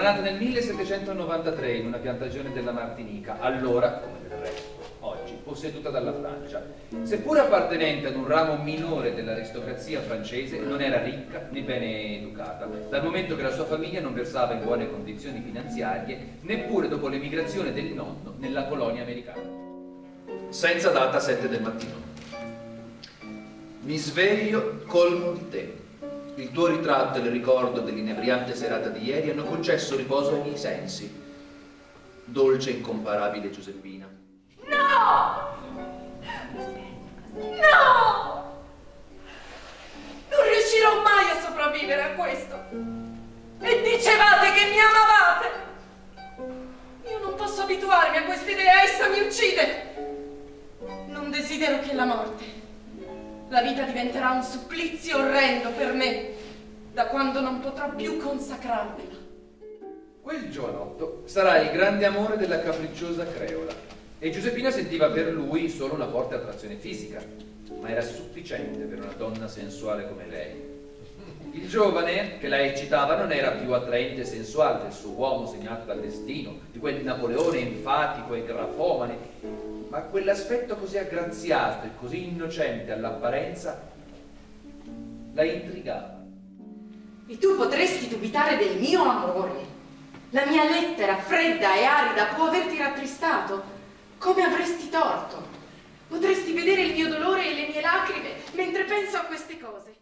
nata nel 1793 in una piantagione della Martinica, allora, come del resto, oggi, posseduta dalla Francia. Seppur appartenente ad un ramo minore dell'aristocrazia francese, non era ricca né bene educata, dal momento che la sua famiglia non versava in buone condizioni finanziarie, neppure dopo l'emigrazione del nonno nella colonia americana. Senza data 7 del mattino. Mi sveglio colmo di te. Il tuo ritratto e il ricordo dell'inebriante serata di ieri hanno concesso riposo ai miei sensi. Dolce e incomparabile Giuseppina. No! No! Non riuscirò mai a sopravvivere a questo. E dicevate che mi amavate. Io non posso abituarmi a questa idea, essa mi uccide. Non desidero che la morte la vita diventerà un supplizio orrendo per me, da quando non potrò più consacrarmela. Quel giovanotto sarà il grande amore della capricciosa creola e Giuseppina sentiva per lui solo una forte attrazione fisica, ma era sufficiente per una donna sensuale come lei. Giovane che la eccitava non era più attraente e sensuale del suo uomo segnato dal destino, di quel Napoleone enfatico e grafomane, ma quell'aspetto così aggraziato e così innocente all'apparenza la intrigava. E tu potresti dubitare del mio amore? La mia lettera fredda e arida può averti rattristato? Come avresti torto? Potresti vedere il mio dolore e le mie lacrime mentre penso a queste cose.